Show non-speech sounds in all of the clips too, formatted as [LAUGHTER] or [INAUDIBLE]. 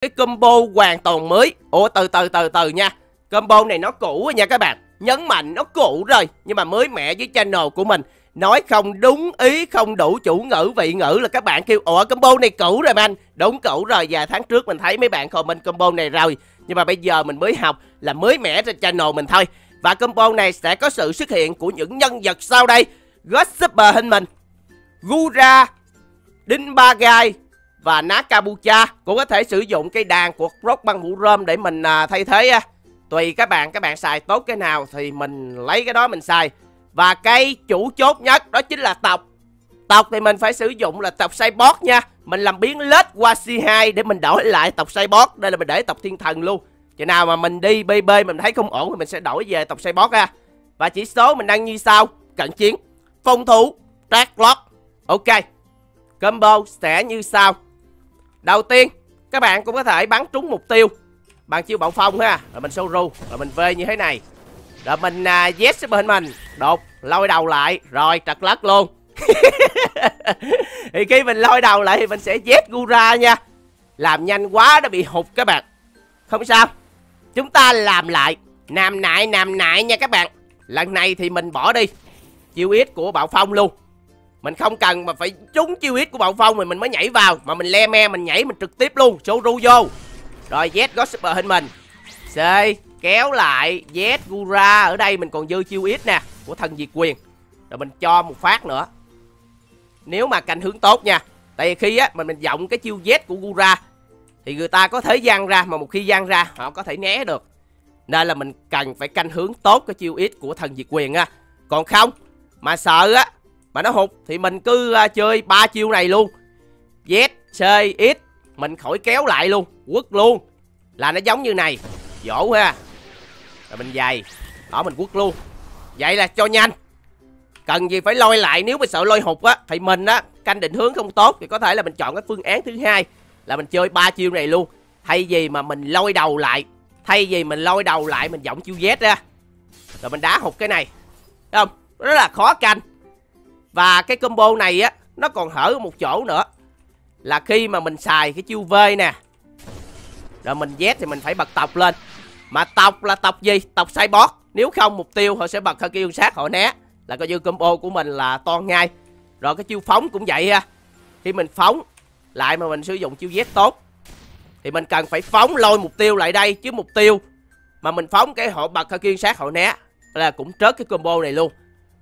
cái combo hoàn toàn mới. Ủa, từ từ từ từ nha. Combo này nó cũ rồi nha các bạn. Nhấn mạnh nó cũ rồi, nhưng mà mới mẻ với channel của mình. Nói không đúng ý, không đủ chủ ngữ, vị ngữ là các bạn kêu, ủa, combo này cũ rồi mà anh. Đúng cũ rồi, vài tháng trước mình thấy mấy bạn comment combo này rồi. Nhưng mà bây giờ mình mới học là mới mẻ trên channel mình thôi. Và combo này sẽ có sự xuất hiện của những nhân vật sau đây. God Super hình mình. Gura Đinh Ba Gai và Nakabucha cũng có thể sử dụng cây đàn của Rock băng mũ rơm để mình à, thay thế á. Tùy các bạn, các bạn xài tốt cái nào thì mình lấy cái đó mình xài. Và cây chủ chốt nhất đó chính là tộc. Tộc thì mình phải sử dụng là tộc Cyborg nha. Mình làm biến lết qua C2 để mình đổi lại tộc Cyborg. Đây là mình để tộc thiên thần luôn. Chừng nào mà mình đi BB mình thấy không ổn thì mình sẽ đổi về tộc Cyborg ra. Và chỉ số mình đang như sau. Cận chiến, phong thủ, track lock. Ok. Combo sẽ như sau. Đầu tiên, các bạn cũng có thể bắn trúng mục tiêu bằng chiêu bạo phong ha, rồi mình sâu ru, rồi mình về như thế này. Rồi mình uh, yes bên mình, đột lôi đầu lại, rồi trật lất luôn. [LAUGHS] thì khi mình lôi đầu lại thì mình sẽ yes Gura nha. Làm nhanh quá đã bị hụt các bạn. Không sao. Chúng ta làm lại, nằm nại nằm nại nha các bạn. Lần này thì mình bỏ đi chiêu ít của bạo phong luôn mình không cần mà phải trúng chiêu hit của bọn phong mình mình mới nhảy vào. Mà mình le me, mình nhảy, mình trực tiếp luôn. Số ru vô. Rồi, Z có hình mình. C, kéo lại Z Gura. Ở đây mình còn dư chiêu ít nè, Của thần diệt quyền. Rồi mình cho một phát nữa. Nếu mà canh hướng tốt nha, Tại vì khi á, mình mình giọng cái chiêu Z của Gura Thì người ta có thể gian ra, Mà một khi gian ra, họ có thể né được. Nên là mình cần phải canh hướng tốt Cái chiêu ít của thần diệt quyền á. Còn không, Mà sợ á mà nó hụt thì mình cứ uh, chơi ba chiêu này luôn. Z, C, X Mình khỏi kéo lại luôn Quất luôn. Là nó giống như này Dỗ ha. Rồi mình dày Đó mình quất luôn. Vậy là cho nhanh. Cần gì phải lôi lại Nếu mà sợ lôi hụt á Thì mình á Canh định hướng không tốt Thì có thể là mình chọn cái phương án thứ hai Là mình chơi ba chiêu này luôn. Thay vì mà mình lôi đầu lại Thay vì mình lôi đầu lại Mình giọng chiêu Z ra. Rồi mình đá hụt cái này Đấy không? Rất là khó canh và cái combo này á, Nó còn hở một chỗ nữa. Là khi mà mình xài cái chiêu V nè. Rồi mình Z thì mình phải bật tộc lên. Mà tộc là tộc gì? Tộc Cyborg. Nếu không, mục tiêu họ sẽ bật kêu sát họ né. Là coi như combo của mình là to ngay. Rồi cái chiêu phóng cũng vậy ha. Khi mình phóng lại mà mình sử dụng chiêu Z tốt, Thì mình cần phải phóng lôi mục tiêu lại đây. Chứ mục tiêu mà mình phóng cái họ bật kêu sát họ né Là cũng trớt cái combo này luôn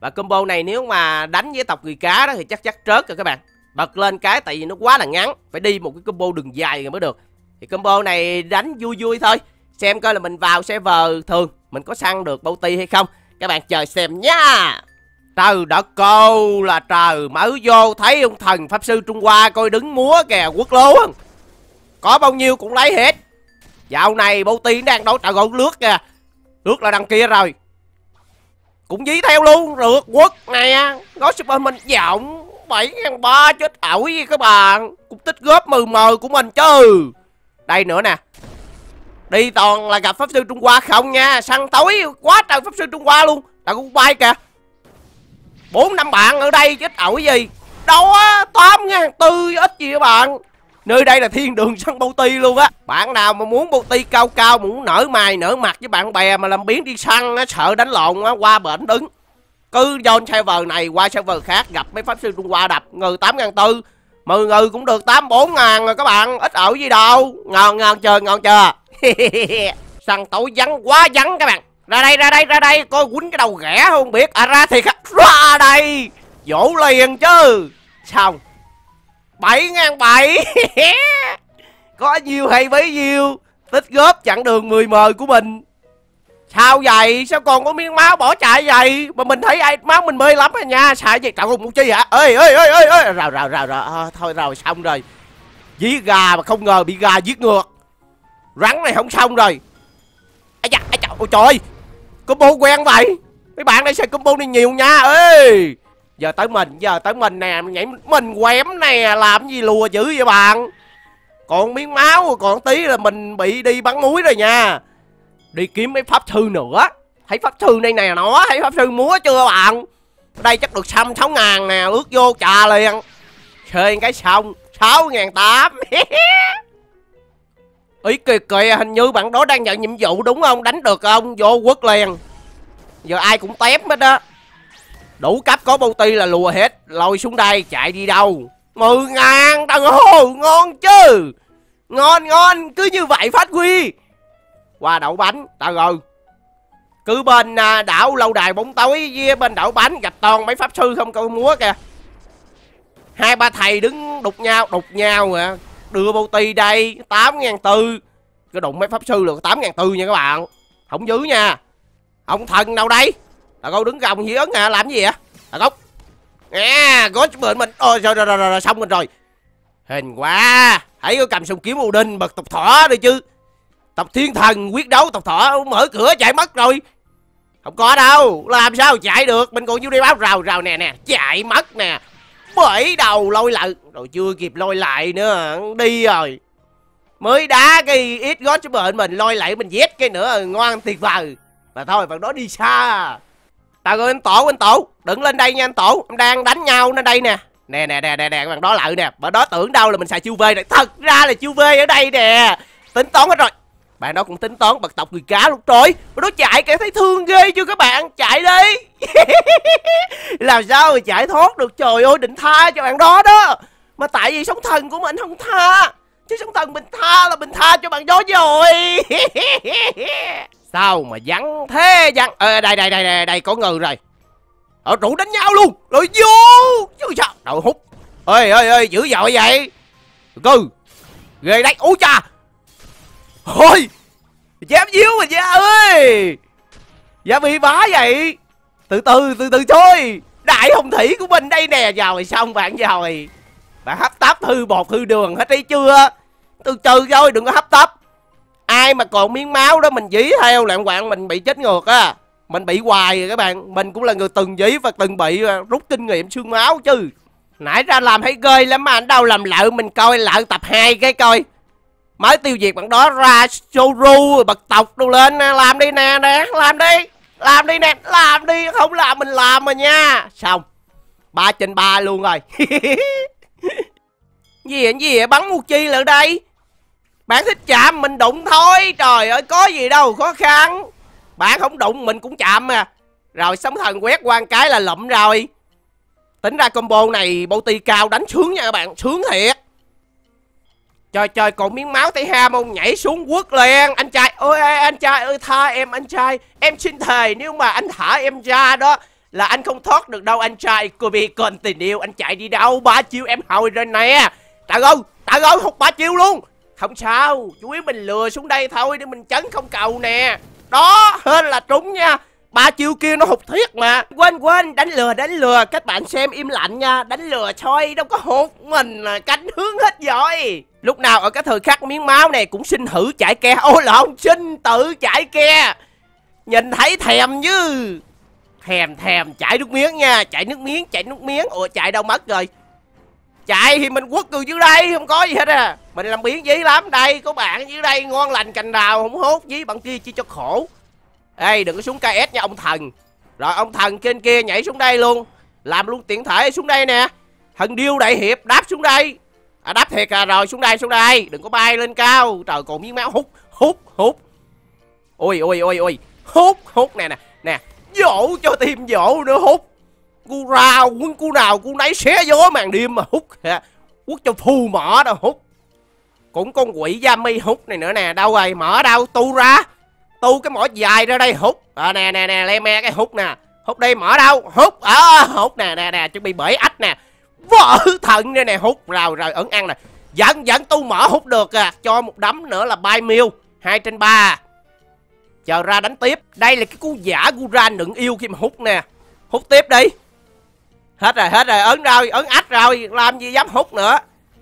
và combo này nếu mà đánh với tộc người cá đó thì chắc chắc trớt rồi các bạn. Bật lên cái tại vì nó quá là ngắn, Phải đi một cái combo đường dài rồi mới được. Thì combo này đánh vui vui thôi. Xem coi là mình vào server thường, Mình có săn được bounty hay không. Các bạn chờ xem nha. Trời đã câu là trời, Mở vô thấy ông thần Pháp Sư Trung Hoa Coi đứng múa kìa, quất luôn Có bao nhiêu cũng lấy hết. Dạo này bounty đang đấu trời gọn lướt kìa. Lướt là đằng kia rồi cũng dí theo luôn, rượt quất nè. Gói super mình giọng, bảy ngàn ba chết ảo gì các bạn. Cũng tích góp mừ mờ của mình chứ. Đây nữa nè. Đi toàn là gặp pháp sư trung hoa không nha. Săn tối quá trời pháp sư trung hoa luôn. Là cũng bay kìa. Bốn năm bạn ở đây chết ảo gì? Đâu á, tám ngàn tư ít gì các bạn. Nơi đây là thiên đường săn ti luôn á. Bạn nào mà muốn ti cao cao Muốn nở mày, nở mặt với bạn bè Mà làm biến đi săn á, Sợ đánh lộn á, Qua bển đứng. Cứ join server này, qua server khác, Gặp mấy pháp sư Trung Hoa đập, Ngừ 8 ngàn tư. 10 ngừ cũng được 8 4 ngàn rồi các bạn, Ít ở gì đâu. Ngon ngon chờ ngon chưa? [LAUGHS] Săn tối vắng quá vắng các bạn. Ra đây ra đây ra đây, Coi quýnh cái đầu ghẻ không biết. À ra thiệt Ra đây. Dỗ liền chứ. Xong bảy ngàn bảy. [LAUGHS] Có nhiều hay bấy nhiêu Tích góp chặng đường 10M của mình. Sao vậy? Sao còn có miếng máu bỏ chạy vậy? Mà mình thấy ai máu mình mê lắm rồi nha. Xài gì? Trọng một chi hả? Ơi ơi ơi ơi ơi Rào rào rào rào. À, Thôi rồi xong rồi. Giết gà mà không ngờ bị gà giết ngược Rắn này không xong rồi. Ây da, ây da, ôi trời Combo quen vậy. Mấy bạn đây xài combo này nhiều nha. Ê! Giờ tới mình, giờ tới mình nè Nhảy mình quém nè Làm gì lùa dữ vậy bạn? Còn miếng máu còn tí là mình bị đi bắn muối rồi nha. Đi kiếm mấy pháp sư nữa. Thấy pháp sư đây nè nó Thấy pháp sư múa chưa bạn? Đây chắc được xăm 6 ngàn nè Ước vô trà liền. Chơi cái xong 6 ngàn 8 [LAUGHS] ý kìa kìa hình như bạn đó đang nhận nhiệm vụ đúng không? Đánh được không? Vô quất liền. Giờ ai cũng tép hết á đủ cấp có bounty là lùa hết, lôi xuống đây, chạy đi đâu? Mười ngàn đồng hồ, ngon chứ? Ngon ngon, cứ như vậy phát huy. Qua đậu bánh tao rồi. Cứ bên à, đảo lâu đài bóng tối, với bên đảo bánh gặp toàn mấy pháp sư không câu múa kìa. Hai ba thầy đứng đục nhau đục nhau à. Đưa bounty đây, tám ngàn tư. Cái đụng mấy pháp sư được tám ngàn tư nha các bạn. Không dữ nha. Ông thần đâu đây tao câu đứng gồng gì ấn à làm gì vậy? Tao cốc à có bệnh mình. Ôi rồi, rồi, rồi, rồi, xong mình rồi. Hình quá. Thấy có cầm súng kiếm đinh bật tộc thỏ đi chứ. Tộc thiên thần quyết đấu tộc thỏ mở cửa chạy mất rồi. Không có đâu. Làm sao chạy được? Mình còn vô đi báo rào rào nè nè. Chạy mất nè. Bởi đầu lôi lại rồi chưa kịp lôi lại nữa. Đi rồi. Mới đá cái ít gót cho bệnh mình lôi lại mình dép cái nữa. Ngoan tuyệt vời. Mà thôi phần đó đi xa tao gọi anh tổ anh tổ. Đừng lên đây nha anh tổ. Em đang đánh nhau lên đây nè. Nè nè nè nè nè bạn đó lại nè. Bạn đó tưởng đâu là mình xài chiêu v này? Thật ra là chiêu v ở đây nè. Tính toán hết rồi. Bạn đó cũng tính toán, bật tộc người cá luôn. Trời nó chạy kìa thấy thương ghê chưa các bạn? Chạy đi. [LAUGHS] Làm sao mà chạy thoát được? Trời ơi, định tha cho bạn đó đó. Mà tại vì sống thần của mình không tha. Chứ sống thần mình tha là mình tha cho bạn đó rồi. [LAUGHS] sao mà vắng thế vắng? Ờ đây đây đây đây đây, có người rồi. Ở rủ đánh nhau luôn. Rồi vô. Chứ sao đội hút. Ơi ơi ơi dữ dội vậy. Cư ghê đấy. Ui cha. Thôi dám díu mà ra ơi. Dạ bị bá vậy. Từ từ từ từ thôi. Đại hồng thủy của mình đây nè. Rồi xong bạn rồi. Bạn hấp tấp hư bột, hư đường hết thấy chưa? Từ từ thôi, đừng có hấp tấp. Ai mà còn miếng máu đó mình dí theo lạng quạng mình bị chết ngược á. Mình bị hoài rồi các bạn. Mình cũng là người từng dí và từng bị rút kinh nghiệm xương máu chứ. Nãy ra làm thấy ghê lắm mà anh đâu làm lợi mình coi, lợi tập hai cái coi. Mới tiêu diệt bạn đó ra showroom bật tộc đâu lên làm đi nè nè, làm đi. Làm đi nè, làm đi. Không làm mình làm mà nha. Xong. Ba trên ba luôn rồi. [LAUGHS] Gì vậy gì vậy? Bắn một chi lại đây bạn thích chạm mình đụng thôi. Trời ơi, có gì đâu, khó khăn. Bạn không đụng mình cũng chạm mà rồi sóng thần quét qua cái là lụm rồi. Tính ra combo này ti cao đánh sướng nha các bạn, sướng thiệt. Trời trời, còn miếng máu thấy ham không? Nhảy xuống quất liền. Anh trai ơi anh trai ơi, tha em, anh trai. Em xin thề, nếu mà anh thả em ra đó, Là anh không thoát được đâu, anh trai. Cô bị còn tình yêu, anh chạy đi đâu? Ba chiêu em hồi rồi nè. Tạ ơi tạ ơi hút ba chiêu luôn. Không sao, chú ý mình lừa xuống đây thôi Để mình chấn không cầu nè. Đó, hên là trúng nha. Ba chiêu kia nó hụt thiết mà. Quên quên, đánh lừa đánh lừa. Các bạn xem im lặng nha. Đánh lừa thôi đâu có hụt mình là cánh hướng hết rồi. Lúc nào ở cái thời khắc miếng máu này cũng xin thử chạy ke. Ô lộn xin tự chạy ke. Nhìn thấy thèm như. Thèm thèm chạy nước miếng nha. Chạy nước miếng chạy nước miếng. Ủa chạy đâu mất rồi? Chạy thì mình quất từ dưới đây, không có gì hết à mình làm biến dí lắm. Đây, có bạn dưới đây, ngon lành, cành đào không hốt dí bạn kia chỉ cho khổ. Ê, đừng có xuống KS nha, ông thần. Rồi, ông thần trên kia nhảy xuống đây luôn. Làm luôn tiện thể xuống đây nè. Thần điêu đại hiệp, đáp xuống đây. À đáp thiệt à rồi, xuống đây xuống đây. Đừng có bay lên cao. Trời, còn miếng máu. Hút hút hút. Ôi ôi ôi ôi. Hút hút, nè nè nè. Dỗ cho tim dỗ nữa, hút. Cu ra quân cu nào cu nấy xé gió màn đêm mà hút. Hút cho phù mỏ đâu hút. Cũng con quỷ da mi hút này nữa nè. Đâu rồi? Mở đâu? Tu ra. Tu cái mỏ dài ra đây hút. À, nè nè nè le me cái hút nè. Hút đây mở đâu? Hút. Ở à, hút nè nè nè. Chuẩn bị bể ách nè. Vỡ thận đây nè. Hút. Rào rồi ấn ăn nè. Vẫn vẫn tu mở hút được à. Cho một đấm nữa là bay miêu. Hai trên ba. Chờ ra đánh tiếp. Đây là cái cú giả Gura nựng yêu khi mà hút nè. Hút tiếp đi. Hết rồi hết rồi. Ấn rồi ấn ách rồi. Làm gì dám hút nữa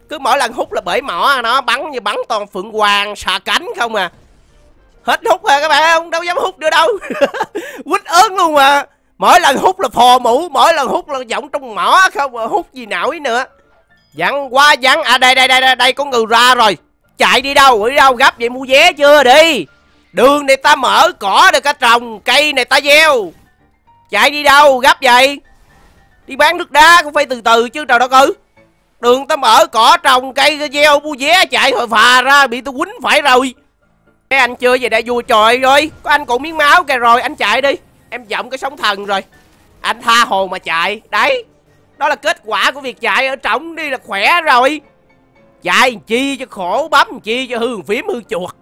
cứ mỗi lần hút là bể mỏ nó bắn như bắn toàn phượng hoàng xà cánh không à. Hết hút rồi các bạn không đâu dám hút nữa đâu. [LAUGHS] Quýt ớn luôn mà mỗi lần hút là phò mũ mỗi lần hút là giọng trong mỏ không mà hút gì nổi nữa. Dặn qua dặn à đây đây đây đây, đây có người ra rồi. Chạy đi đâu đi đâu gấp vậy mua vé chưa đi? Đường này ta mở cỏ được cả trồng cây này ta gieo. Chạy đi đâu gấp vậy? Đi bán nước đá cũng phải từ từ chứ trời đất ơi. Đường ta mở cỏ trồng cây gieo bu vé chạy hồi phà ra, bị tôi quýnh phải rồi. Cái anh chưa về đây vui trời rồi, Có anh còn miếng máu kìa rồi, anh chạy đi. Em giọng cái sóng thần rồi. Anh tha hồ mà chạy. Đấy, Đó là kết quả của việc chạy ở trọng đi là khỏe rồi. Chạy chi cho khổ bấm chi cho hương phím, hư chuột.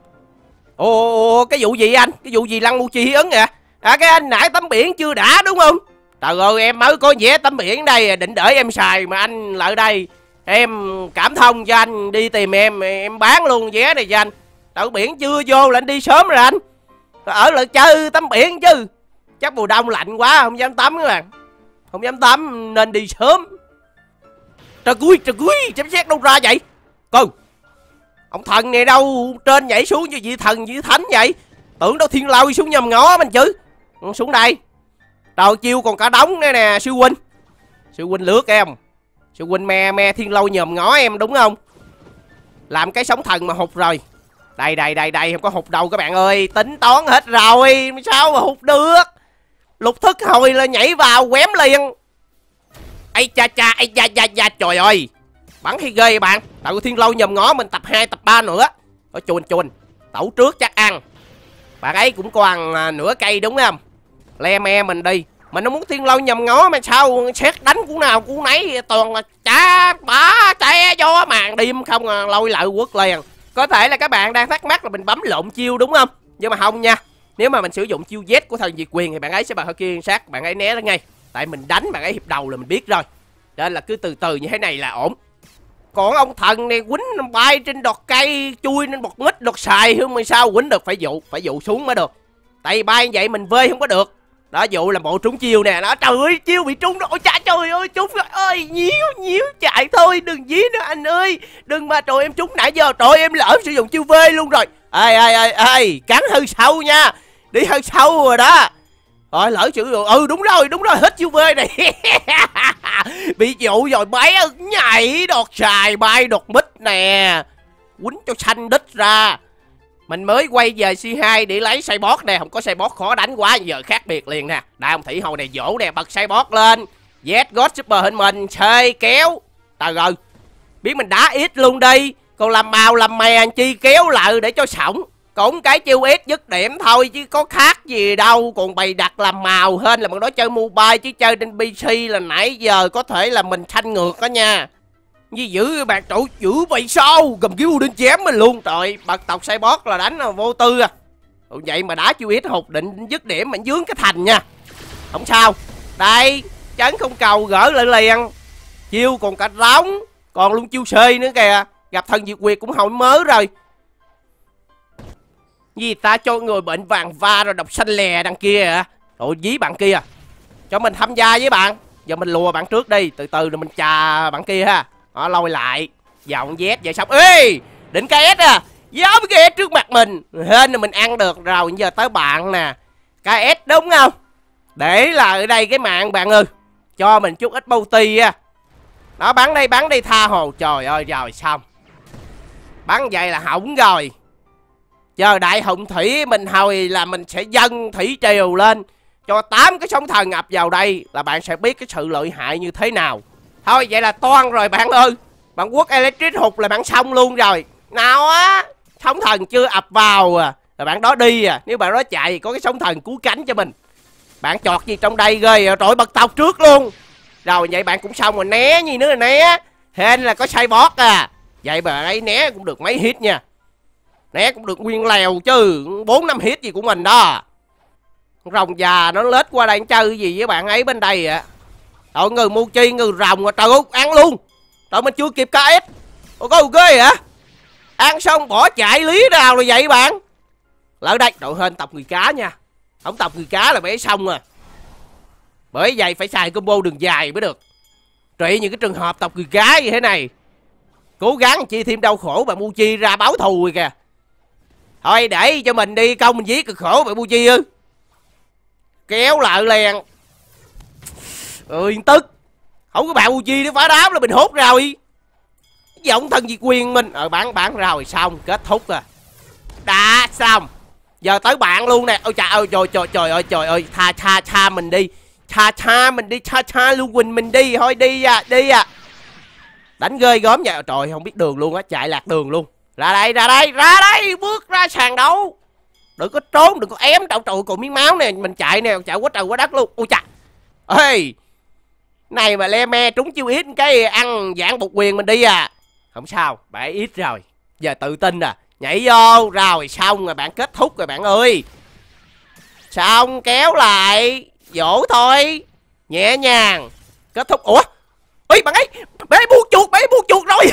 Ồ cái vụ gì anh? Cái vụ gì lăng mu chi ấn à À cái anh nãy tắm biển chưa đã, đúng không? Trời ơi, em mới có vé tắm biển đây à, Định đợi em xài mà anh lại đây. Em cảm thông cho anh, đi tìm em Em bán luôn vé này cho anh. Đậu biển chưa vô là anh đi sớm rồi anh. Ở lại chơi tắm biển chứ. Chắc mùa đông lạnh quá, không dám tắm các bạn. Không dám tắm, nên đi sớm. Trời cuối trời cuối chém xét đâu ra vậy? Cô Ông thần này đâu, trên nhảy xuống như vị thần, vị thánh vậy? Tưởng đâu thiên lao xuống nhầm ngó mình chứ. Ừ, xuống đây. Đầu chiêu còn cả đống nữa nè sư huynh. Sư huynh lướt em. Sư huynh me me thiên lâu nhòm ngó em, đúng không? Làm cái sóng thần mà hụt rồi. Đây đây đây đây, không có hụt đâu các bạn ơi. Tính toán hết rồi, Sao mà hụt được? Lục thức hồi là nhảy vào, quém liền. Ây cha cha, ây cha cha cha trời ơi. Bắn khi ghê bạn? Tạo thiên lâu nhòm ngó mình tập 2 tập 3 nữa. Ở chuồn chuồn. Tẩu trước chắc ăn. Bạn ấy cũng còn à, nửa cây đúng không? Le me mình đi mà nó muốn thiên lâu nhầm ngó mà sao? Xét đánh cú nào cú nấy toàn là chả bả che gió màn đêm không à, lôi lại quất liền. Có thể là các bạn đang thắc mắc là mình bấm lộn chiêu đúng không? Nhưng mà không nha nếu mà mình sử dụng chiêu Z của thần diệt quyền thì bạn ấy sẽ bằng hơi kia sát bạn ấy né ra ngay. Tại mình đánh bạn ấy hiệp đầu là mình biết rồi. Nên là cứ từ từ như thế này là ổn. Còn ông thần này quýnh bay trên đọt cây chui lên bọt mít đọt xài không mà sao quýnh được? Phải dụ phải dụ xuống mới được. Tại bay vậy mình vơi không có được đó dụ là bộ trúng chiêu nè. Đó, trời ơi, chiêu bị trúng rồi cha, trời ơi, trúng rồi ơi, nhíu nhíu, chạy thôi, đừng dí nữa, anh ơi. Đừng mà, trời, em trúng nãy giờ, trời, em lỡ sử dụng chiêu v luôn rồi. Ai ai ai ai cắn hơi sâu nha. Đi hơi sâu rồi đó. Rồi, lỡ chữ rồi ừ đúng rồi đúng rồi, hết chiêu v này. [LAUGHS] Bị dụ rồi, bé nhảy, đọt xài, bay đọt mít nè. Quýnh cho xanh đít ra mình mới quay về C2 để lấy say bót nè. Không có say bót khó đánh quá. Giờ khác biệt liền nè. Đại ông Thủy Hầu này dỗ nè, bật say bót lên. Z God Super hình mình, chơi kéo. Tờ rồi Biết mình đá ít luôn đi. Còn làm màu, làm mè chi kéo lại để cho sổng. Cũng cái chiêu ít dứt điểm thôi, chứ có khác gì đâu. Còn bày đặt làm màu hơn là bằng đó chơi mobile, chứ chơi trên PC là nãy giờ có thể là mình thanh ngược đó nha như giữ bạn trụ giữ vậy sao? Cầm kiếm đinh chém mình luôn. Trời bật tộc say bót là đánh là vô tư à. Ủa vậy mà đá chưa ít hụt định dứt điểm mình dướng cái thành nha. Không sao. Đây, chấn không cầu, gỡ lại liền. Chiêu còn cả rống Còn luôn chiêu xê nữa kìa. Gặp thần diệt quyệt cũng hồi mới rồi. Gì ta cho người bệnh vàng va rồi độc xanh lè đằng kia à. Rồi dí bạn kia. Cho mình tham gia với bạn. Giờ mình lùa bạn trước đi. Từ từ rồi mình chà bạn kia ha đó, lôi lại. Giọng Z vậy xong. Ê Định KS à? Giống KS trước mặt mình. Hên là mình ăn được rồi Giờ tới bạn nè. KS đúng không? Để là ở đây cái mạng bạn ơi. Cho mình chút ít bounty á. Đó bắn đây bắn đây tha hồ. Trời ơi rồi xong. Bắn vậy là hỏng rồi. Giờ đại hùng thủy mình hồi là mình sẽ dâng thủy triều lên. Cho 8 cái sóng thần ập vào đây Là bạn sẽ biết cái sự lợi hại như thế nào. Thôi, vậy là toan rồi bạn ơi. Bạn quốc electric hụt là bạn xong luôn rồi. Nào á, Sóng thần chưa ập vào à. Rồi bạn đó đi à. Nếu bạn đó chạy thì có cái sóng thần cứu cánh cho mình. Bạn chọt gì trong đây ghê à Trời bật tàu trước luôn. Rồi, vậy bạn cũng xong rồi. Né gì nữa là né. Hên là có sai bót à. Vậy bạn ấy né cũng được mấy hit nha. Né cũng được nguyên lèo chứ. Bốn, năm hit gì của mình đó. Rồng già nó lết qua đây chơi gì với bạn ấy bên đây ạ? à tội người mu chi người rồng trời ơi, ăn luôn. Trời, mình chưa kịp KS Ủa, có ghê hả? Ăn xong bỏ chạy lý nào là vậy bạn? Lỡ đây, Đội hên tập người cá nha. Không tập người cá là bé xong à Bởi vậy phải xài combo đường dài mới được. Trị những cái trường hợp tập người cá như thế này. Cố gắng chi thêm đau khổ bạn Muchi ra báo thù rồi kìa. Thôi, để cho mình đi công mình giết cực khổ bạn Muchi ư. Kéo lại liền ừ yên tức. Không có bạn uchi để phá đám là mình hốt ra đi giọng thân diệt quyền mình. Ờ bán bán ra rồi, xong, kết thúc rồi đã, xong. Giờ tới bạn luôn nè. Ôi trời ơi trời trời trời ơi trời ơi. Tha tha tha mình đi. Tha tha mình đi, tha tha lưu quỳnh mình đi. Thôi, đi à đi à. Đánh ghê gớm vậy. Trời không biết đường luôn á. Chạy lạc đường luôn. Ra đây ra đây ra đây. Bước ra sàn đấu. Đừng có trốn, đừng có ém. Trậu trụ còn miếng máu nè. Mình chạy nè. Chạy quá trời quá đất luôn. Ôi chà. Ê. Này mà le me, trúng chiêu ít cái ăn giảng bột quyền mình đi à. Không sao bạn ít rồi. Giờ tự tin à. Nhảy vô, rồi xong rồi bạn kết thúc rồi bạn ơi. Xong, kéo lại. Vỗ thôi. Nhẹ nhàng. Kết thúc. Ủa? Ê, bạn ấy Bạn ấy buông chuột Bạn ấy buông chuột rồi.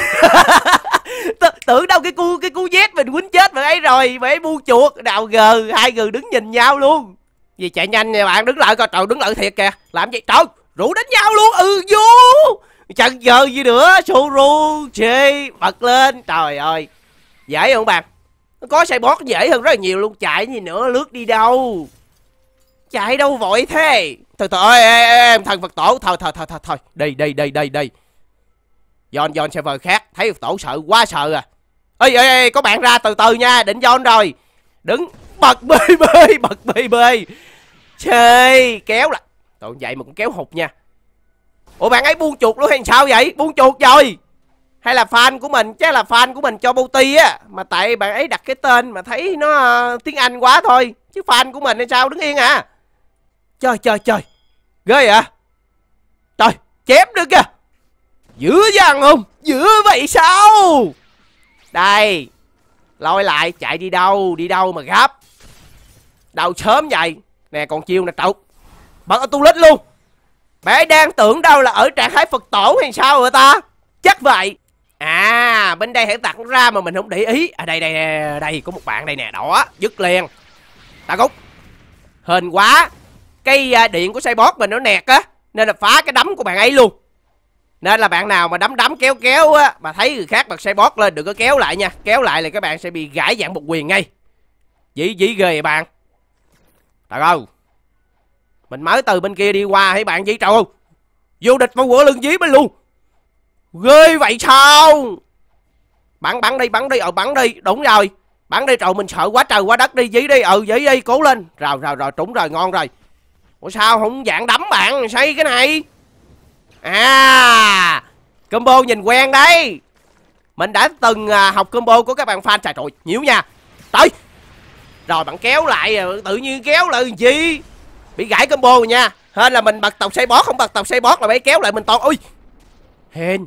[LAUGHS] Tưởng đâu cái cu cái cu Z mình quýnh chết bạn ấy rồi Bạn ấy buông chuột. Đào gờ, Hai người đứng nhìn nhau luôn. Vì chạy nhanh nè bạn? Đứng lại coi, Trời, đứng lại thiệt kìa. Làm gì? Trời! Rủ đánh nhau luôn Ừ vô. Chẳng giờ gì nữa Suru Chê Bật lên. Trời ơi Dễ không bạn Có xe bót dễ hơn rất là nhiều luôn Chạy gì nữa lướt đi đâu? Chạy đâu vội thế? Thôi thôi ê, ê, ê, thần Phật tổ. Thôi thôi thôi thôi thôi. Đây đây đây đây đây. Dọn dọn server khác. Thấy Phật tổ sợ quá sợ à. Ê ê ê có bạn ra từ từ nha Định dọn rồi. Đứng bật bê bê [LAUGHS] Bật bê bê. Chơi kéo lại. Tội vậy mà cũng kéo hụt nha. Ủa bạn ấy buông chuột luôn hay sao vậy? Buông chuột rồi. Hay là fan của mình? Chắc là fan của mình cho Bouti á. Mà tại bạn ấy đặt cái tên mà thấy nó uh, tiếng Anh quá thôi. Chứ fan của mình hay sao? Đứng yên à. Trời trời trời. Ghê à trời chém được kìa. Dữ dằn không? Dữ vậy sao? Đây. Lôi lại chạy đi đâu? Đi đâu mà gấp? Đâu sớm vậy. Nè còn chiêu nè trục bật tu lít luôn. Bé đang tưởng đâu là ở trạng thái phật tổ hay sao vậy ta? Chắc vậy. À bên đây hãy tặng ra mà mình không để ý. À đây đây đây có một bạn đây nè Đó dứt liền. Ta cút Hên quá. Cái à, điện của Cyborg mình nó nẹt á, Nên là phá cái đấm của bạn ấy luôn. Nên là bạn nào mà đấm đấm kéo kéo á, Mà thấy người khác bật Cyborg lên, đừng có kéo lại nha. Kéo lại là các bạn sẽ bị gãi dạng một quyền ngay. Dĩ dĩ ghê vậy bạn. Tao ơi mình mới từ bên kia đi qua, thấy bạn dĩ trâu Vô địch vào quả lưng dí bên luôn. Ghê vậy sao? Bắn bắn đi bắn đi ờ bắn đi. Đúng rồi. Bắn đi, trời, mình sợ quá trời, quá đất đi. Dí đi ừ dí đi, cố lên. Rồi rồi rồi, trúng rồi, ngon rồi. Ủa sao không dạng đấm bạn? Xây cái này. À Combo nhìn quen đấy. Mình đã từng à, học combo của các bạn fan. Trời trời nhiễu nha. Tới. Rồi, bạn kéo lại à, tự nhiên kéo lại gì? Bị gãy combo rồi nha. Hên là mình bật tàu xây bót, không bật tàu xây bót là mấy kéo lại mình toàn. Ui. Hên.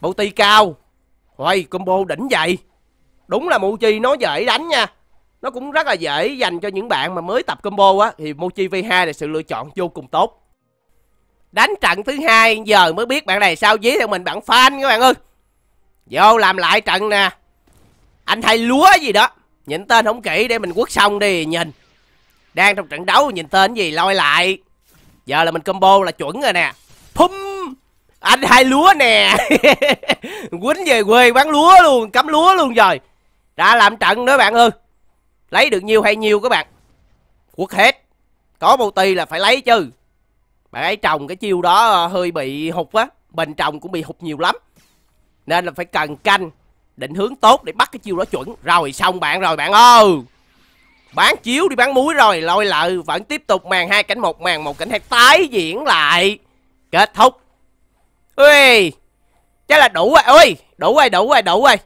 Multi cao. Ôi combo đỉnh vậy. Đúng là Mochi nó dễ đánh nha. Nó cũng rất là dễ dành cho những bạn mà mới tập combo á. Thì Mochi V2 là sự lựa chọn vô cùng tốt. Đánh trận thứ hai giờ mới biết bạn này sao dí theo mình, bạn fan các bạn ơi. Vô làm lại trận nè. Anh thay lúa gì đó. Nhìn tên không kỹ để mình quất xong đi, nhìn. Đang trong trận đấu, nhìn tên gì, lôi lại. Giờ là mình combo là chuẩn rồi nè. Pum anh hai lúa nè. [LAUGHS] Quýnh về quê, bán lúa luôn, cắm lúa luôn rồi. Đã làm trận nữa bạn ơi. Lấy được nhiều hay nhiều các bạn? Quất hết. Có một tì là phải lấy chứ. Bạn ấy trồng cái chiêu đó ờ, hơi bị hụt á. Bình trồng cũng bị hụt nhiều lắm. Nên là phải cần canh, định hướng tốt để bắt cái chiêu đó chuẩn. Rồi, xong bạn, rồi bạn ơi bán chiếu đi bán muối rồi lôi lợi vẫn tiếp tục màn hai cảnh một màn một cảnh hai tái diễn lại. Kết thúc. Ui chắc là đủ rồi. Ui đủ rồi đủ rồi đủ rồi.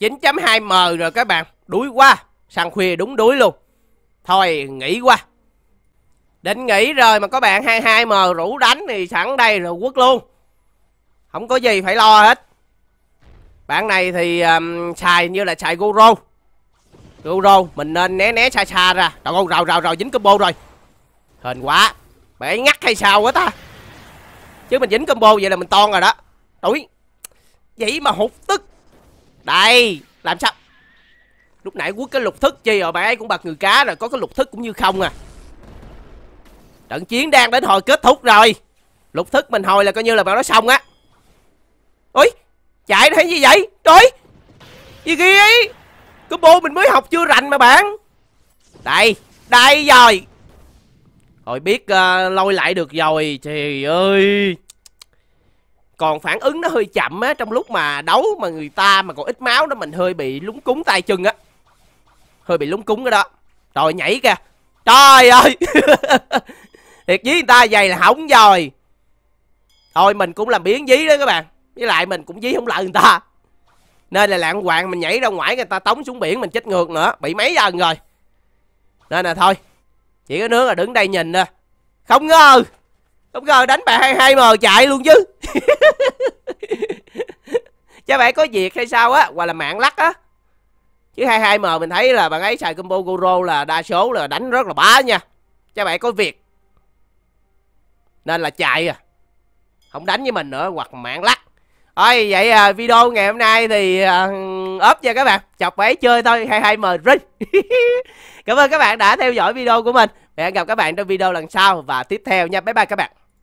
9.2m rồi các bạn. Đuối quá. Sàn khuya đúng đuối luôn. Thôi nghỉ qua định nghỉ rồi mà có bạn 22m rủ đánh thì sẵn đây rồi quất luôn. Không có gì phải lo hết. Bạn này thì um, xài như là xài goro goro mình nên né né xa xa ra. Trời con rào rào rào dính combo rồi. Hên quá. Bạn ấy ngắt hay sao quá ta? Chứ mình dính combo vậy là mình ton rồi đó. Ủi Vậy mà hụt tức. Đây, Làm sao? Lúc nãy quất cái lục thức chi rồi, bạn ấy cũng bật người cá rồi, Có cái lục thức cũng như không à. Trận chiến đang đến hồi kết thúc rồi. Lục thức mình hồi là coi như là bạn nói xong á. Ôi, Chạy thấy gì vậy? Trời Gì kia ấy Combo mình mới học chưa rành mà bạn. Đây Đây rồi. Rồi biết uh, lôi lại được rồi Trời ơi. Còn phản ứng nó hơi chậm á Trong lúc mà đấu mà người ta mà còn ít máu đó Mình hơi bị lúng cúng tay chân á. Hơi bị lúng cúng cái đó. Rồi nhảy kìa. Trời ơi. [LAUGHS] Thiệt với người ta vậy là hỏng rồi. Thôi mình cũng làm biến dí đó các bạn. Với lại mình cũng dí không lại người ta nên là lạng hoàng mình nhảy ra ngoài người ta tống xuống biển mình chết ngược nữa. Bị mấy lần rồi? Nên là thôi, chỉ có nước là đứng đây nhìn nè không ngờ không ngờ đánh bài hai hai mờ chạy luôn chứ. [LAUGHS] Chứ bạn có việc hay sao á, hoặc là mạng lắc á. Chứ hai hai m mình thấy là bạn ấy xài combo goro là đa số là đánh rất là bá nha. Cho bạn có việc. Nên là chạy à. Không đánh với mình nữa, hoặc mạng lắc thôi vậy à, video ngày hôm nay thì à, ốp nha các bạn. Chọc ấy chơi thôi hai hai m ring [LAUGHS] cảm ơn các bạn đã theo dõi video của mình. Hẹn gặp các bạn trong video lần sau và tiếp theo nha. Bye bye các bạn.